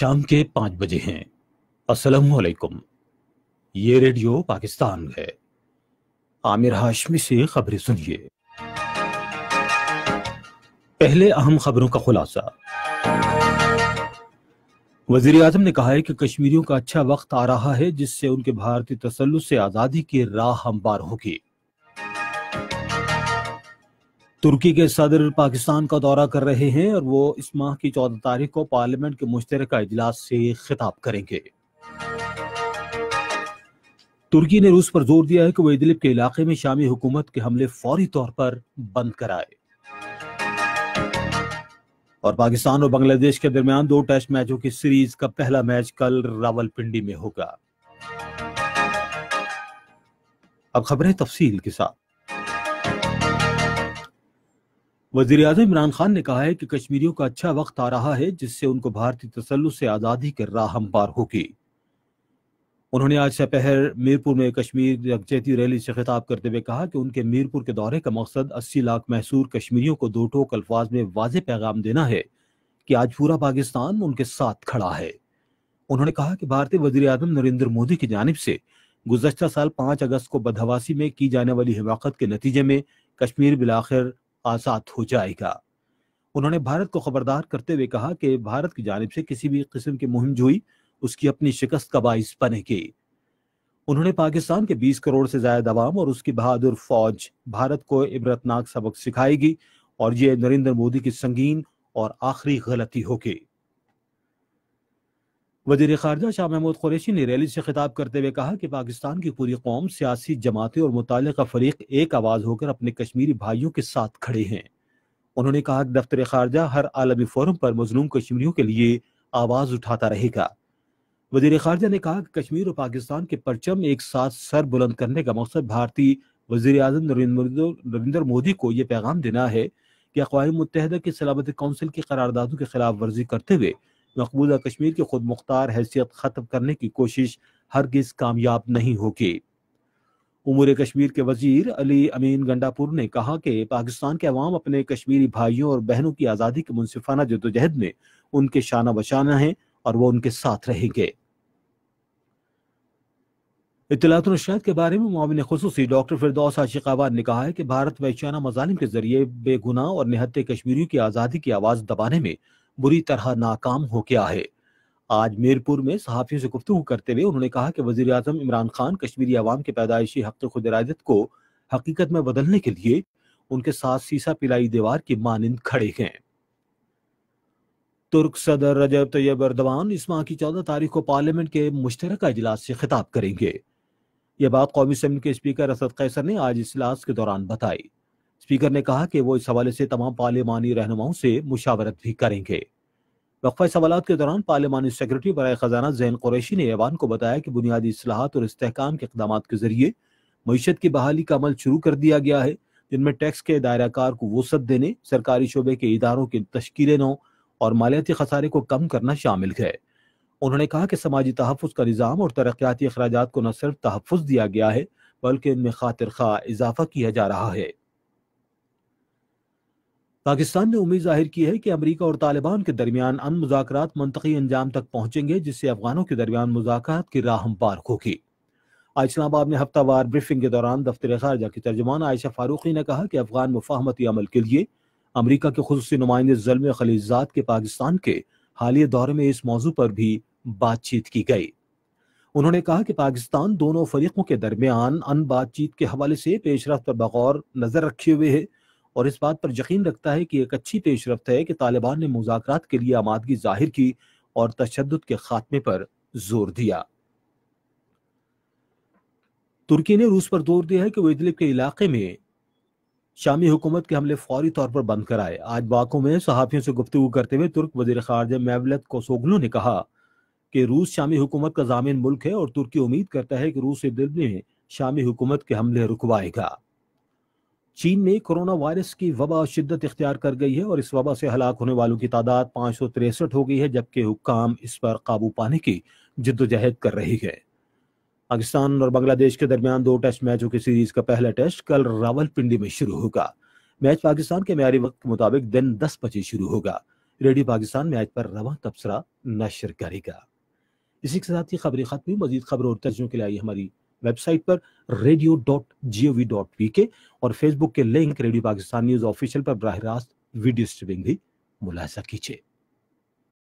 شام کے پانچ بجے ہیں۔ السلام علیکم۔ یہ ریڈیو پاکستان ہے۔ عامر ہاشمی سے خبریں سنیے۔ پہلے اہم خبروں کا خلاصہ۔ وزیر اعظم نے کہا ہے کہ کشمیریوں کا اچھا وقت آ رہا ہے، جس سے ان کے بھارتی تسلط سے آزادی کی راہ ہموار ہوگی۔ ترکی کے صدر پاکستان کا دورہ کر رہے ہیں اور وہ اس ماہ کی چودہ تاریخ کو پارلیمنٹ کے مشترکہ اجلاس سے خطاب کریں گے۔ ترکی نے روس پر زور دیا ہے کہ وہ ادلب کے علاقے میں شامی حکومت کے حملے فوری طور پر بند کرائے۔ اور پاکستان اور بنگلہ دیش کے درمیان دو ٹیسٹ میچوں کی سیریز کا پہلا میچ کل راول پنڈی میں ہوگا۔ اب خبریں تفصیل کے ساتھ۔ وزیر اعظم عمران خان نے کہا ہے کہ کشمیریوں کا اچھا وقت آ رہا ہے جس سے ان کو بھارتی تسلط سے آزادی کے راہ ہموار ہوگی۔ انہوں نے آج سپہر میرپور میں کشمیر یکجہتی ریلی سے خطاب کرتے ہوئے کہا کہ ان کے میرپور کے دورے کا مقصد اسی لاکھ محصور کشمیریوں کو دو ٹوک الفاظ میں واضح پیغام دینا ہے کہ آج پورا پاکستان ان کے ساتھ کھڑا ہے۔ انہوں نے کہا کہ بھارتی وزیر اعظم نریندر مودی کی جانب سے گزشتہ سال پانچ اگست کو بدہواسی میں کی جانے والی حماقت کے نتیجے میں کشمیر بلاخر آزاد ہو جائے گا۔ انہوں نے بھارت کو خبردار کرتے ہوئے کہا کہ بھارت کی جانب سے کسی بھی قسم کی مہم جوئی، اس کی اپنی شکست کا باعث بنے گی۔ انہوں نے پاکستان کے بیس کروڑ سے زائد عوام اور اس کی بہادر فوج بھارت کو عبرتناک سبق سکھائے گی اور یہ نریندر مودی کی سنگین اور آخری غلطی ہوگی۔ وزیر خارجہ شاہ محمود قریشی نے ریلی سے خطاب کرتے ہوئے کہا کہ پاکستان کی پوری قوم سیاسی جماعتیں اور متعلقہ فریق ایک آواز ہو کر اپنے کشمیری بھائیوں کے ساتھ کھڑے ہیں۔ انہوں نے کہا کہ دفتر خارجہ ہر عالمی فورم پر مظلوم کشمیریوں کے لیے آواز اٹھاتا رہے گا۔ وزیر خارجہ نے کہا کہ کشمیر اور پاکستان کے پرچم ایک ساتھ سر بلند کرنے کا مقصد بھارتی وزیر اعظم نریندر مودی کو یہ پیغام دینا ہے کہ اقوام متحدہ کی سلامتی کونسل کی قراردادوں کی خلاف ورزی کرتے ہوئے مقبوضہ کشمیر کی خود مختار حیثیت ختم کرنے کی کوشش ہرگز کامیاب نہیں ہوگی۔ امور کشمیر کے وزیر علی امین گنڈاپور نے کہا کہ پاکستان کے عوام اپنے کشمیری بھائیوں اور بہنوں کی آزادی کے منصفانہ جدوجہد میں ان کے شانہ بشانہ ہیں اور وہ ان کے ساتھ رہیں گے۔ اطلاعات و نشریات کے بارے میں معاون خصوصی ڈاکٹر فردوس عاشقاوان نے کہا ہے کہ بھارت ویشانہ مظالم کے ذریعے بے گناہ اور نہتے کشمیریوں کی آزادی کی آواز دبانے میں بری طرح ناکام ہو گیا ہے۔ آج میرپور میں صحافیوں سے گفتگو کرتے ہوئے انہوں نے کہا کہ وزیر اعظم عمران خان کشمیری عوام کے پیدائشی حق خود ارادت کو حقیقت میں بدلنے کے لیے ان کے ساتھ سیسا پلائی دیوار کی مانند کھڑے ہیں۔ ترک صدر رجب طیب اردوان اس ماہ کی چودہ تاریخ کو پارلیمنٹ کے مشترکہ اجلاس سے خطاب کریں گے۔ یہ بات قومی اسمبلی کے اسپیکر اسد قیصر نے آج اجلاس کے دوران بتائی۔ اسپیکر نے کہا کہ وہ اس حوالے سے تمام پارلیمانی رہنماؤں سے مشاورت بھی کریں گے۔ وقفہ سوالات کے دوران پارلیمانی سیکرٹری برائے خزانہ زین قریشی نے ایوان کو بتایا کہ بنیادی اصلاحات اور استحکام کے اقدامات کے ذریعے معیشت کی بحالی کا عمل شروع کر دیا گیا ہے، جن میں ٹیکس کے دائرہ کار کو وسعت دینے، سرکاری شعبے کے اداروں کی تشکیل نو اور مالیاتی خسارے کو کم کرنا شامل ہے۔ انہوں نے کہا کہ سماجی تحفظ کا نظام اور ترقیاتی اخراجات کو نہ صرف تحفظ دیا گیا ہے، بلکہ ان میں خاطر خواہ اضافہ کیا جا رہا ہے۔ پاکستان نے امید ظاہر کی ہے کہ امریکہ اور طالبان کے درمیان ان مذاکرات منطقی انجام تک پہنچیں گے، جس سے افغانوں کے درمیان مذاکرات کی راہ ہموار ہوگی آج اسلام آباد میں ہفتہ وار بریفنگ کے دوران دفتر خارجہ کی ترجمان عائشہ فاروقی نے کہا کہ افغان مفاہمتی عمل کے لیے امریکہ کے خصوصی نمائندے ظلم خلیجات کے پاکستان کے حالیہ دورے میں اس موضوع پر بھی بات چیت کی گئی۔ انہوں نے کہا کہ پاکستان دونوں فریقوں کے درمیان ان بات چیت کے حوالے سے پیش رفت پر بغور نظر رکھے ہوئے ہے۔ اور اس بات پر یقین رکھتا ہے کہ ایک اچھی پیش رفت ہے کہ طالبان نے مذاکرات کے لیے آمادگی ظاہر کی اور تشدد کے خاتمے پر زور دیا۔ ترکی نے روس پر زور دیا ہے کہ وہ ادلب کے علاقے میں شامی حکومت کے حملے فوری طور پر بند کرائے۔ آج باکو میں صحافیوں سے گفتگو کرتے ہوئے ترک وزیر خارجہ میولت کوسوگلو نے کہا کہ روس شامی حکومت کا ضامن ملک ہے اور ترکی امید کرتا ہے کہ روس ادلب میں شامی حکومت کے حملے رکوائے گا۔ چین میں کرونا وائرس کی وبا شدت اختیار کر گئی ہے اور اس وبا سے ہلاک ہونے والوں کی تعداد پانچ سو تریسٹھ ہو گئی ہے، جبکہ حکام اس پر قابو پانے کی جد و جہد کر رہی ہے پاکستان اور بنگلہ دیش کے درمیان دو ٹیسٹ میچوں کی سیریز کا پہلا ٹیسٹ کل راول پنڈی میں شروع ہوگا۔ میچ پاکستان کے معیاری وقت کے مطابق دن دس بجے شروع ہوگا۔ ریڈیو پاکستان میں آج پر رواں تبصرہ نشر کرے گا۔ اسی کے ساتھ ہی خبریں ختم مزید خبر اور ترجموں کے لیے ہماری ویب سائٹ پر radio dot G O V dot P K اور فیس بک کے link radio Pakistan news official پر براہ راست ویڈیو اسٹریمنگ بھی ملاحظہ کیجیے۔